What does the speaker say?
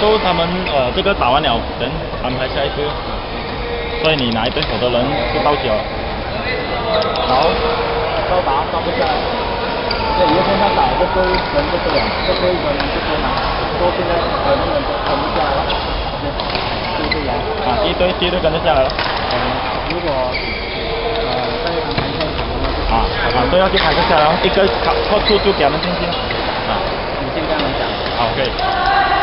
都他们呃这个打完了，等安排下一个，所以你拿一队否的人就到齐了。好，到达到不下来。对，以后他打这堆人就对了，这堆人就多拿，多现在可能人都跟不下来了。对，对对啊，一堆一堆跟着下来了。嗯，如果。啊啊，都要去排个下来，一个靠靠出就给他们进去。啊，你先跟他们讲。好，可以。